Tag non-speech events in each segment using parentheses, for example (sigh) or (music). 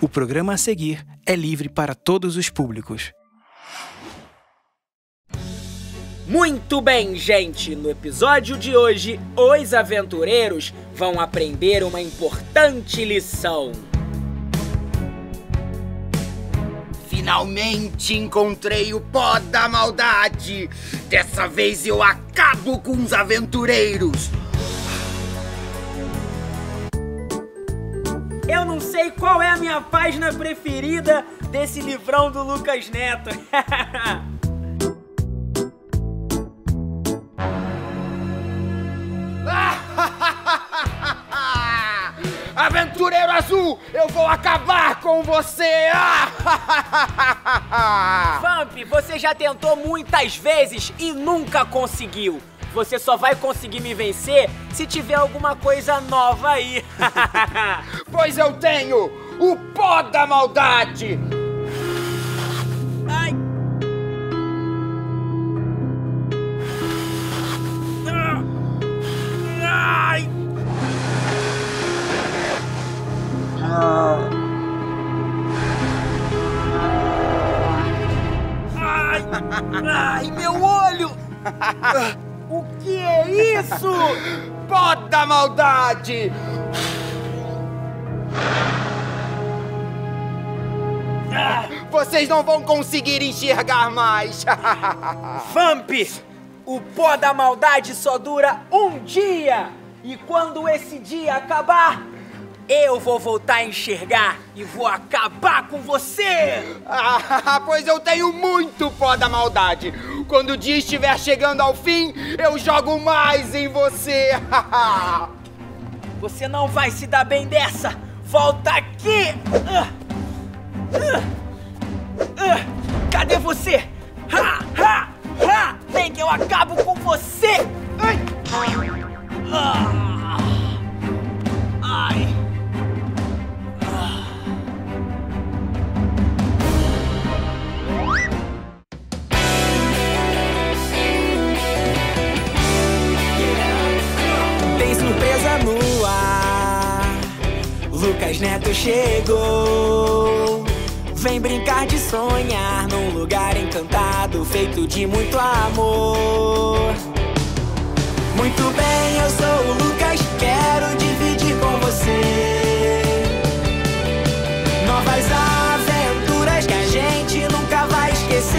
O programa a seguir é livre para todos os públicos. Muito bem, gente! No episódio de hoje, os aventureiros vão aprender uma importante lição. Finalmente encontrei o pó da maldade! Dessa vez eu acabo com os aventureiros! Eu não sei qual é a minha página preferida desse livrão do Lucas Neto. (laughs) Aventureiro Azul, eu vou acabar com você! Vamp, você já tentou muitas vezes e nunca conseguiu. Você só vai conseguir me vencer se tiver alguma coisa nova aí. (laughs) pois eu tenho o pó da maldade! Ai! Ai! Ai! Meu olho! (laughs) Isso? Pó da maldade! Vocês não vão conseguir enxergar mais! (laughs) Vamp! O pó da maldade só dura um dia! E quando esse dia acabar, eu vou voltar a enxergar e vou acabar com você! Ah, (laughs) pois eu tenho muito pó da maldade! Quando o dia estiver chegando ao fim, eu jogo mais em você! (laughs) Você não vai se dar bem dessa! Volta aqui! Ah! Ah! Ah! Cadê você? Ha! Amor. Muito bem, eu sou o Lucas, quero dividir com você. Novas aventuras que a gente nunca vai esquecer.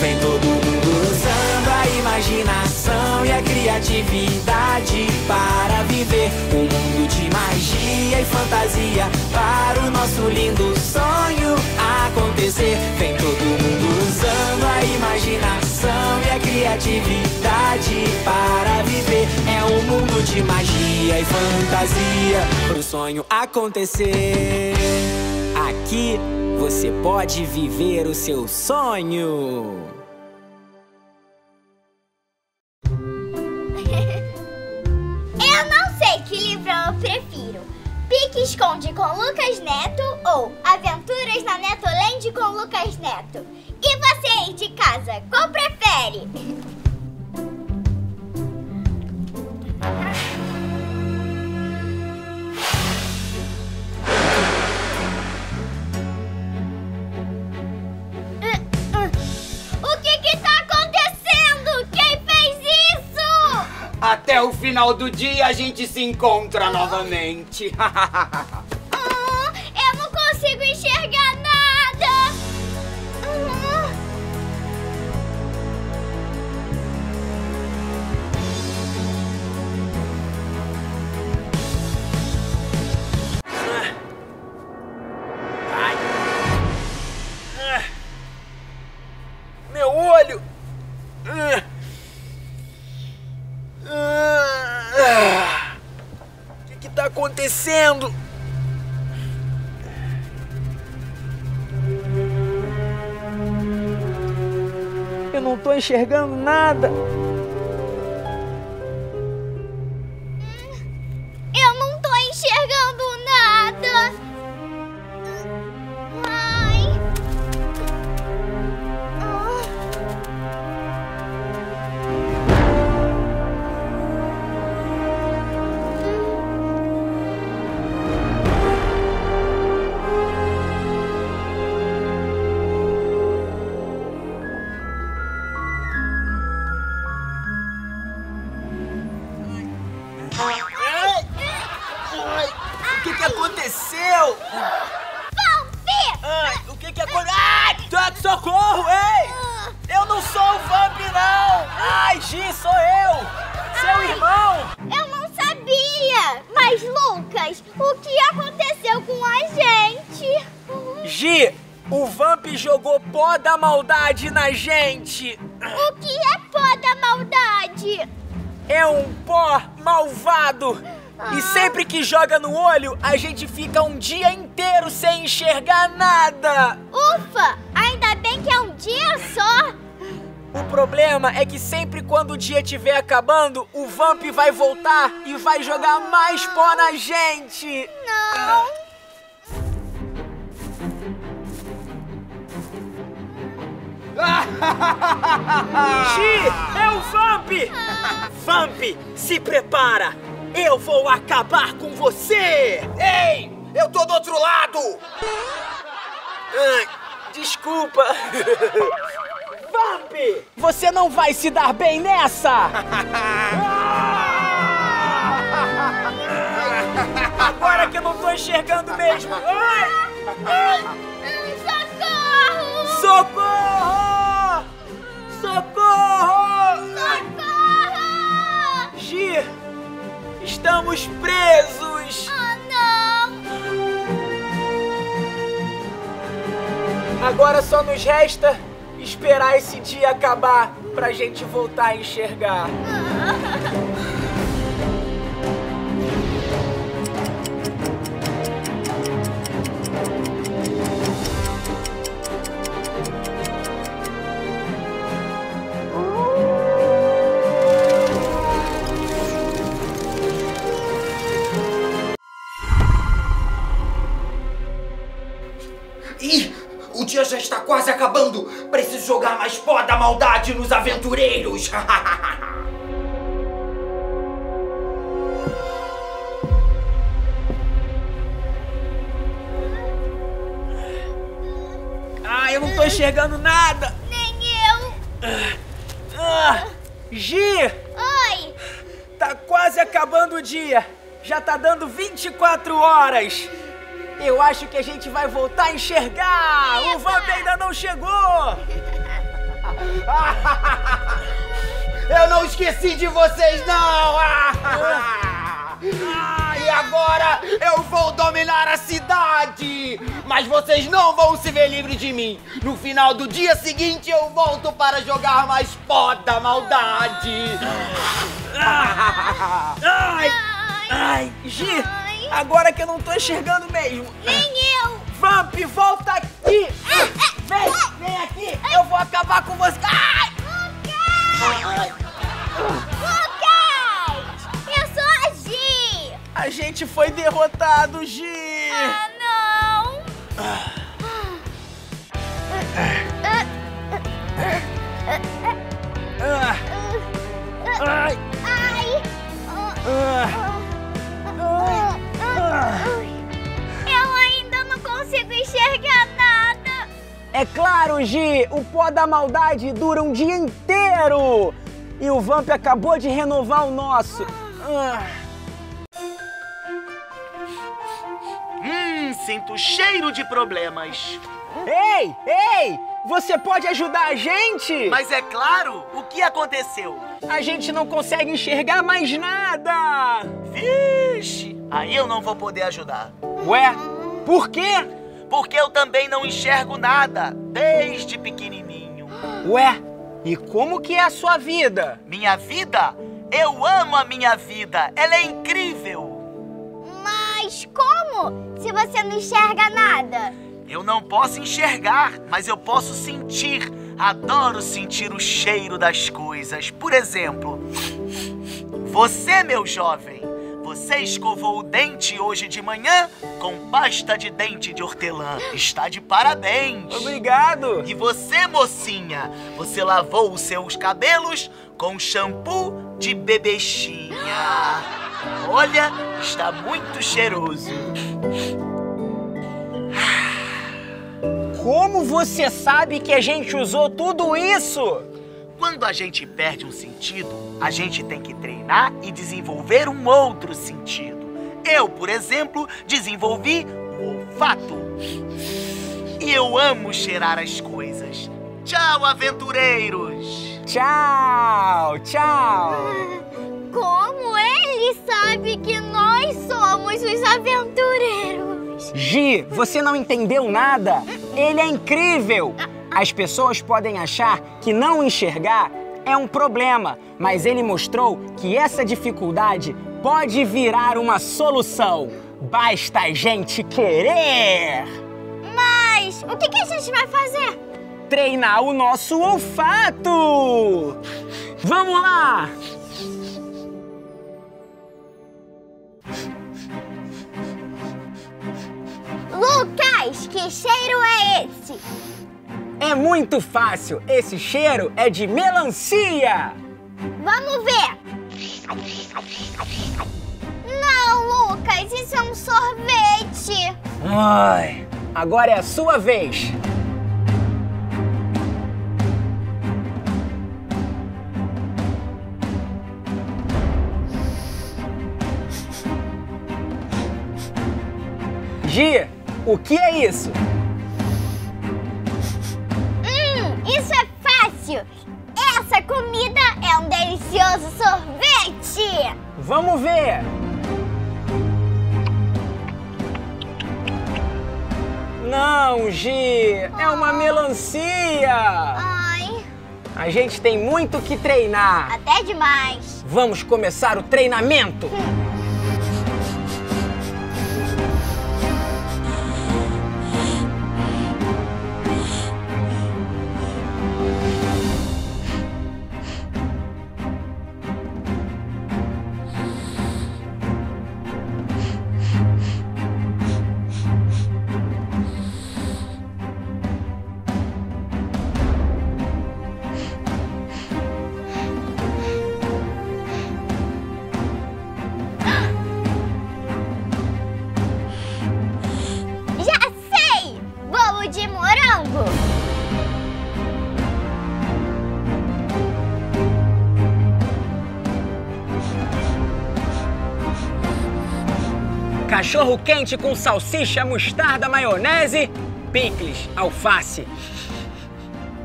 Vem todo mundo usando a imaginação e a criatividade para viver um mundo de magia e fantasia para o nosso lindo sonho acontecer. Vem todo mundo usando a imaginação e a criatividade para viver. É um mundo de magia e fantasia para o sonho acontecer. Aqui você pode viver o seu sonho. (laughs) Eu não sei que livrão eu prefiro. Pique Esconde com Lucas Neto ou Aventuras na Netoland com Lucas Neto. E você aí de casa, qual prefere? O final do dia a gente se encontra novamente! (laughs) acontecendo? Eu não tô enxergando nada. Pó da maldade na gente! O que é pó da maldade? É um pó malvado! E sempre que joga no olho, a gente fica um dia inteiro sem enxergar nada! Ufa! Ainda bem que é um dia só! O problema é que sempre quando o dia estiver acabando, o Vamp vai voltar e vai jogar mais pó na gente! Não! (laughs) Gi, é o Vamp! Vamp, se prepara! Eu vou acabar com você! Ei, eu tô do outro lado! Ai, desculpa! Vamp! Você não vai se dar bem nessa! (laughs) Agora que eu não tô enxergando mesmo! Ai! Ai! Socorro! Socorro! Socorro! Socorro! Gi, estamos presos! Oh, não! Agora só nos resta esperar esse dia acabar pra gente voltar a enxergar. (laughs) o dia já está quase acabando! Preciso jogar mais pó da maldade nos aventureiros! (laughs) Ah, eu não tô enxergando nada! Nem eu! Ah, Gi, Oi! tá quase acabando o dia. Já tá dando 24 horas. Eu acho que a gente vai voltar a enxergar. O Vamp ainda não chegou. (laughs) Eu não esqueci de vocês, não! Ah, e agora eu vou dominar a cidade! Mas vocês não vão se ver livres de mim! No final do dia seguinte eu volto para jogar mais pó da maldade! Ai, ai, Gi, agora que eu não tô enxergando mesmo. Nem eu! Vamp, volta aqui. Vem, vem aqui. Eu vou acabar com você. Ai! Lucas! Eu sou a Gi! A gente foi derrotado, Gi. Ah, não! Ah, ai, Ai! É claro, Gi, o pó da maldade dura um dia inteiro. E o Vamp acabou de renovar o nosso. Ah. Hum, sinto cheiro de problemas. Ei, ei! Você pode ajudar a gente? Mas é claro, o que aconteceu? A gente não consegue enxergar mais nada! Vixe, aí eu não vou poder ajudar. Ué, por quê? Porque eu também não enxergo nada, desde pequenininho. Ué, e como que é a sua vida? Minha vida? Eu amo a minha vida, ela é incrível. Mas como? Se você não enxerga nada? Eu não posso enxergar, mas eu posso sentir. Adoro sentir o cheiro das coisas. Por exemplo, você, meu jovem, você escovou o dente hoje de manhã com pasta de dente de hortelã. Está de parabéns. Obrigado! E você, mocinha, você lavou os seus cabelos com shampoo de bebexinha. Olha, está muito cheiroso. Como você sabe que a gente usou tudo isso? Quando a gente perde um sentido, a gente tem que treinar e desenvolver um outro sentido. Eu, por exemplo, desenvolvi o olfato. E eu amo cheirar as coisas. Tchau, aventureiros! Tchau, tchau. Como ele sabe que nós somos os aventureiros? Gi, você não entendeu nada? Ele é incrível! As pessoas podem achar que não enxergar é um problema, mas ele mostrou que essa dificuldade pode virar uma solução. Basta a gente querer! Mas o que, que a gente vai fazer? Treinar o nosso olfato! Vamos lá! Lucas, que cheiro é esse? É muito fácil! Esse cheiro é de melancia! Vamos ver. Não, Lucas, isso é um sorvete. Ai, agora é a sua vez! Gia, o que é isso? Fácil. Essa comida é um delicioso sorvete. Vamos ver! Não, Gi, é uma melancia! Ai, A gente tem muito que treinar. até demais. Vamos começar o treinamento! Já Cachorro quente com salsicha, mostarda, maionese, picles, alface.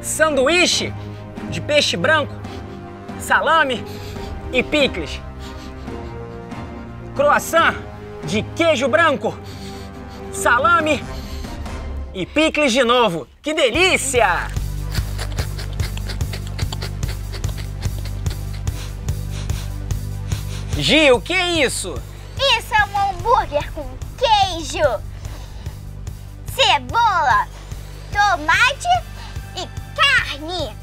Sanduíche de peixe branco, salame e picles. Croissant de queijo branco, salame e picles de novo. Que delícia! Gi, o que é isso? Isso é um hambúrguer com queijo, cebola, tomate e carne.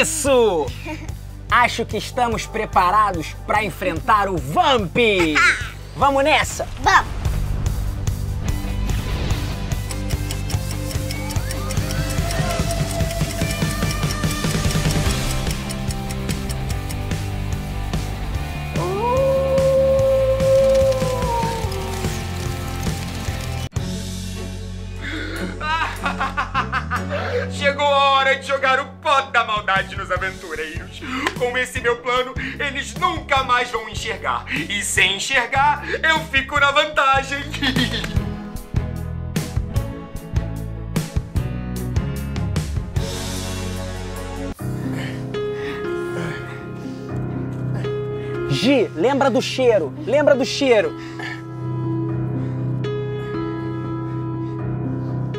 Isso! (laughs) Acho que estamos preparados para enfrentar o Vamp! (laughs) Vamos nessa! Vamos! Esse meu plano, eles nunca mais vão enxergar. E sem enxergar, eu fico na vantagem. Gi, lembra do cheiro, lembra do cheiro.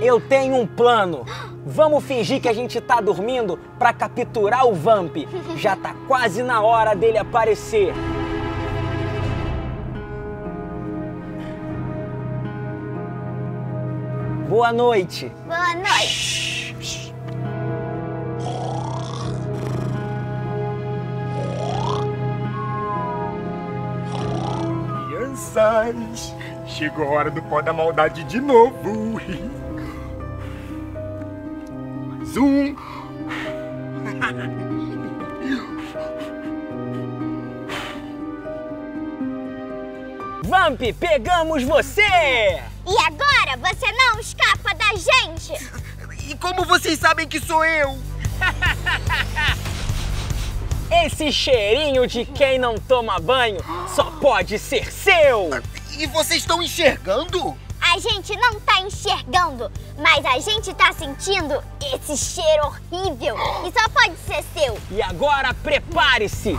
Eu tenho um plano. Vamos fingir que a gente tá dormindo para capturar o Vamp. Já tá quase na hora dele aparecer. Boa noite. Boa noite. Crianças, chegou a hora do pó da maldade de novo. (laughs) Zoom. Vamp, pegamos você! E agora você não escapa da gente. E como vocês sabem que sou eu? (laughs) Esse cheirinho de quem não toma banho só pode ser seu! E vocês estão enxergando? A gente não tá enxergando, mas a gente tá sentindo esse cheiro horrível. E só pode ser seu. E agora prepare-se!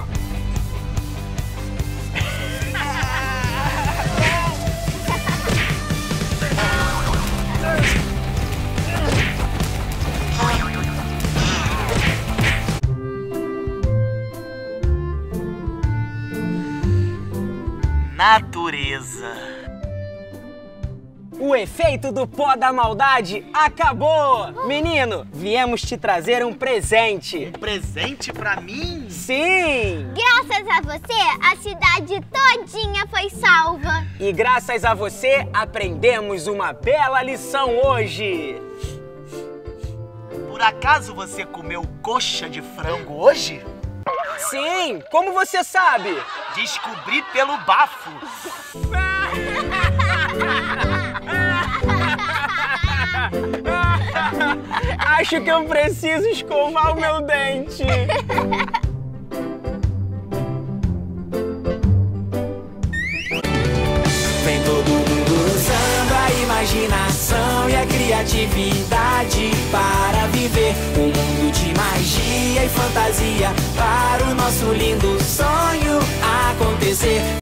Natureza. O efeito do pó da maldade acabou! Menino, viemos te trazer um presente. Presente pra mim? Sim! Graças a você, a cidade todinha foi salva. E graças a você, aprendemos uma bela lição hoje. Por acaso você comeu coxa de frango hoje? Sim, como você sabe? Descobri pelo bafo. (laughs) (laughs) Acho que eu preciso escovar o meu dente. Vem todo mundo usando a imaginação e a criatividade para viver um mundo de magia e fantasia para o nosso lindo sonho